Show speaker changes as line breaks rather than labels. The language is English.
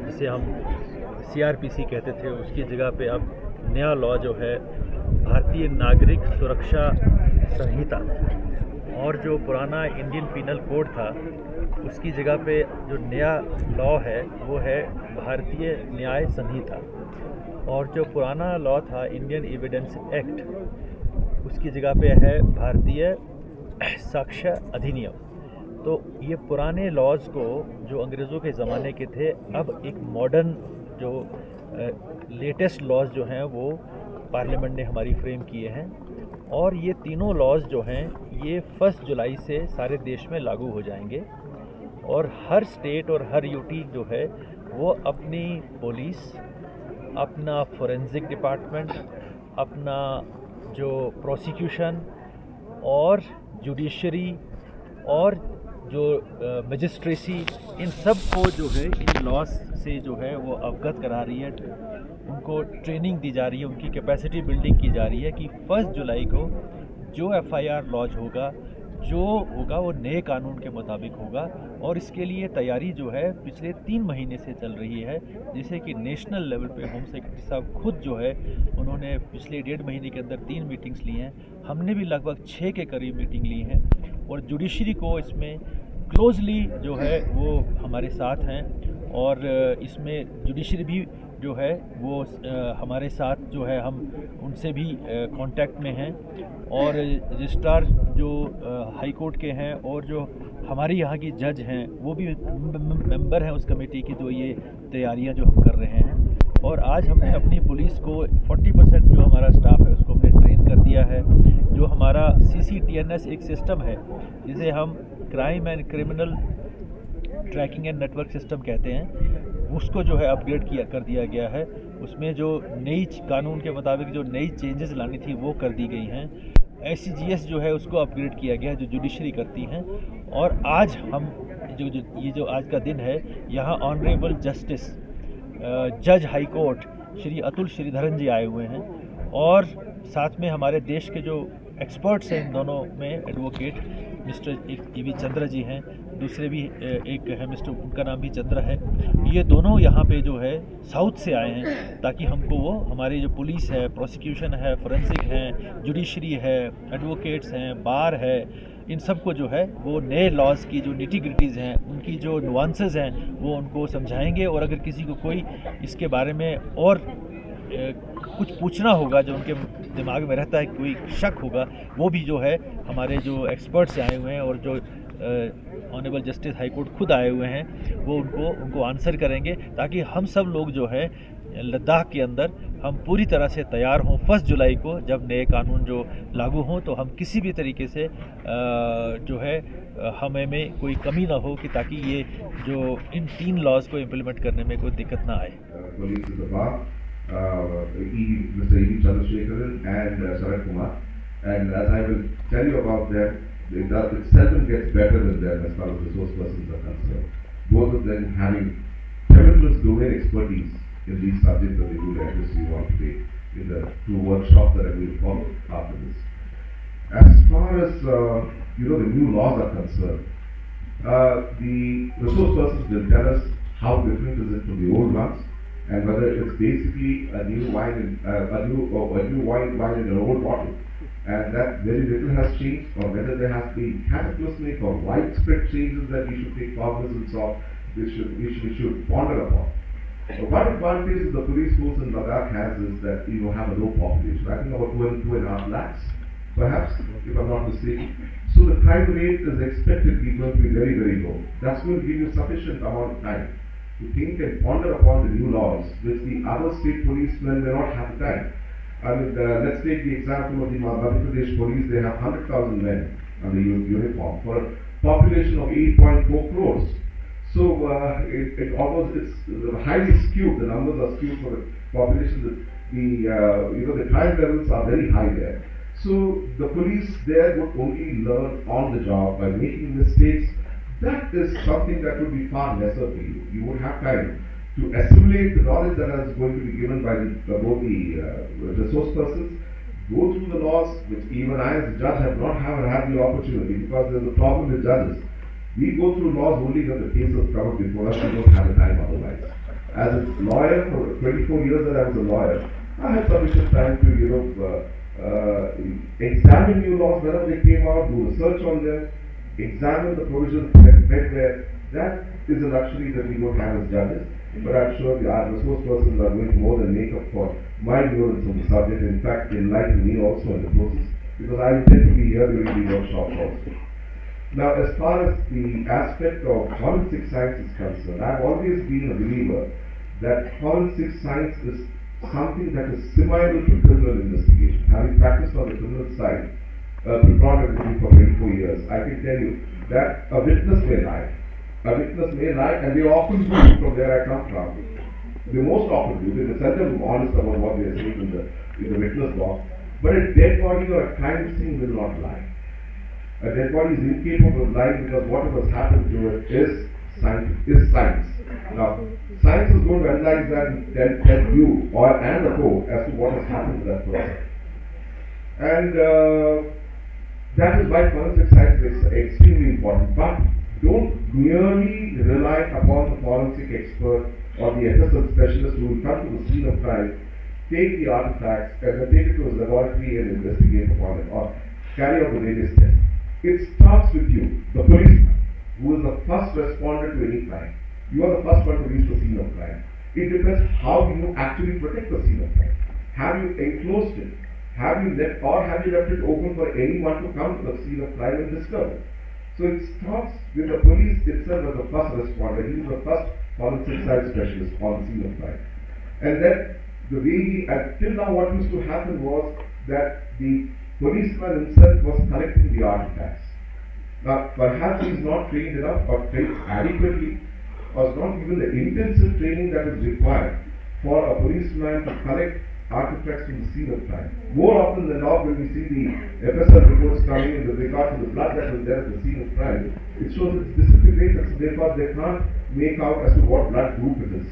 जिसे हम सीआरपीसी कहते थे, उसकी जगह पे अब नया लॉ जो है, भारतीय नागरिक सुरक्षा संहिता और जो पुराना इंडियन पिनल कोड था, उसकी जगह पे जो नया लॉ है, वो है भारतीय न्याय संहिता। और जो पुराना लॉ था इंडियन एविडेंस एक्ट उसकी जगह पे है भारतीय साक्ष्य अधिनियम। तो ये पुराने लॉज को जो अंग्रेज़ों के ज़माने के थे, अब एक मॉडर्न जो लेटेस्ट लॉज जो हैं, वो पार्लियामेंट ने हमारी फ्रेम किए हैं। और ये तीनों लॉज जो हैं, ये फ़र्स्ट जुलाई से सारे देश में लागू हो जाएँगे। और हर स्टेट और हर यूटी जो है, वो अपनी पुलिस अपना फोरेंसिक डिपार्टमेंट अपना जो प्रोसिक्यूशन और जुडिशरी और जो मजिस्ट्रेसी इन सबको जो है, इन लॉस से जो है वो अवगत करा रही है। उनको ट्रेनिंग दी जा रही है, उनकी कैपेसिटी बिल्डिंग की जा रही है कि फ़र्स्ट जुलाई को जो एफआईआर लॉन्च होगा, जो होगा वो नए कानून के मुताबिक होगा और इसके लिए तैयारी जो है पिछले तीन महीने से चल रही है, जिसे कि नेशनल लेवल पे होम सेक्रेटरी साहब खुद जो है, उन्होंने पिछले डेढ़ महीने के अंदर तीन मीटिंग्स ली हैं। हमने भी लगभग छः के करीब मीटिंग ली हैं। और जुडिशरी को इसमें क्लोजली जो है वो हमारे साथ हैं और इसमें जुडिशरी भी जो है वो हमारे साथ जो है हम उनसे भी कांटेक्ट में हैं और रजिस्ट्रार जो हाई कोर्ट के हैं और जो हमारे यहाँ की जज हैं वो भी मेंबर हैं उस कमेटी की तो ये तैयारियाँ जो हम कर रहे हैं और आज हमने अपनी पुलिस को 40 परसेंट जो हमारा स्टाफ है उसको हमने ट्रेन कर दिया है जो हमारा C C T N S एक सिस्टम है जिसे हम crime and criminal tracking and network system कहते हैं उसको जो है अपग्रेड किया कर दिया गया है। उसमें जो नई कानून के मुताबिक जो नई चेंजेस लानी थी वो कर दी गई हैं। एस जो है उसको अपग्रेड किया गया है जो जुडिशरी करती हैं। और आज हम जो, जो ये जो आज का दिन है यहाँ ऑनरेबल जस्टिस जज हाई कोर्ट श्री अतुल श्रीधरन जी आए हुए हैं। और साथ में हमारे देश के जो एक्सपर्ट्स हैं इन दोनों में advocate mister T V Chandra ji हैं, दूसरे भी एक है मिस्टर उनका नाम भी चंद्र है। ये दोनों यहाँ पे जो है साउथ से आए हैं ताकि हमको वो हमारी जो पुलिस है प्रोसिक्यूशन है फोरेंसिक है जुडिशरी है एडवोकेट्स हैं बार है, इन सबको जो है वो नए लॉज की जो निटिग्रिटीज़ हैं, उनकी जो नुआंसेस हैं, वो उनको समझाएँगे और अगर किसी को कोई इसके बारे में और कुछ पूछना होगा जो उनके दिमाग में रहता है, कोई शक होगा, वो भी जो है, हमारे जो एक्सपर्ट्स आए हुए हैं और जो ऑनरेबल जस्टिस हाई कोर्ट खुद आए हुए हैं, वो उनको उनको आंसर करेंगे ताकि हम सब लोग जो है, लद्दाख के अंदर हम पूरी तरह से तैयार हों। फ़र्स्ट जुलाई को जब नए कानून जो लागू हों तो हम किसी भी तरीके से जो है, हमें में कोई कमी ना हो कि ताकि ये जो इन तीन लॉज को इम्प्लीमेंट करने में कोई दिक्कत ना आए।
And uh, Sarat Kumar. And as I will tell you about them, it, does, it seldom gets better than them as far as resource persons are concerned. Both of them having tremendous domain expertise in these subjects that they do the address you want today in the two workshops that I will follow after this. As far as uh, you know the new laws are concerned, uh, the resource persons will tell us how different is it from the old ones and whether it's basically a new wine in, uh, a new a new wine wine in an old bottle and that very little has changed, or whether there has been cataclysmic or widespread changes that we should take cognizance of, which should, which we should ponder upon. So one advantage the police force in Ladakh has is that you know have a low population. I think about two and two and a half lakhs, perhaps, if I'm not mistaken. So the crime rate is expected going to be very, very low. That's going to give you sufficient amount of time to think and ponder upon the new laws, which the other state policemen may not have time. I mean, uh, let's take the example of the Madhya Pradesh police. They have 100,000 men the uniform for a population of 8.4 crores. So uh, it, it, almost it's highly skewed. The numbers are skewed for the population. The uh, you know the crime levels are very high there. So the police there would only learn on the job by making mistakes. That is something that would be far lesser for you. You would have time to assimilate the knowledge that is going to be given by, the, both the uh, resource persons, go through the laws, which even I as a judge have not have had the opportunity because there's a problem with judges. We go through laws only when the case is covered before us, we don't have the time otherwise. as a lawyer for 24 years that I was a lawyer, I had sufficient time to, you know, uh, uh, examine new laws whenever they came out, do research on them, examine the provisions that met there. That is a luxury that we don't have as judges. But I'm sure the resource persons are going to more than make up for my ignorance on the subject. In fact, enlighten me also in the process because I intend to be here during the workshop also. Now, as far as the aspect of forensic science is concerned, I've always been a believer that forensic science is something that is similar to criminal investigation. Having practiced on the criminal side, uh, predominantly for 24 years, I can tell you that a witness may lie. A witness may lie, and they often do from where I come from. They most often do. They are seldom honest about what they are saying in the, in the witness box. But a dead body or a crime scene will not lie. A dead body is incapable of lying because whatever has happened to it is science. Is science. Now, science is going to analyze that and then tell you or and the court as to what has happened to that person. And uh, that is why forensic science is extremely important. But don't merely rely upon the forensic expert or the FSL specialist who will come to the scene of crime, take the artifacts, and then take it to a laboratory and investigate upon it, or carry out the various tests. It starts with you, the policeman, who is the first responder to any crime. You are the first one to reach the scene of crime. It depends how you actually protect the scene of crime. Have you enclosed it? Have you left or have you left it open for anyone to come to the scene of crime and disturb it? So it starts with the police itself as the first responder. He is the first forensic science specialist on the scene of crime. And then the way he, until now what used to happen was that the policeman himself was collecting the artifacts. Now perhaps he is not trained enough or trained adequately or not given the intensive training that is required for a policeman to collect artifacts from the scene of crime. More often than not, when we see the FSL reports coming in with regard to the blood that was there at the scene of crime, it shows that its disintegrated, so therefore they can't make out as to what blood group it is.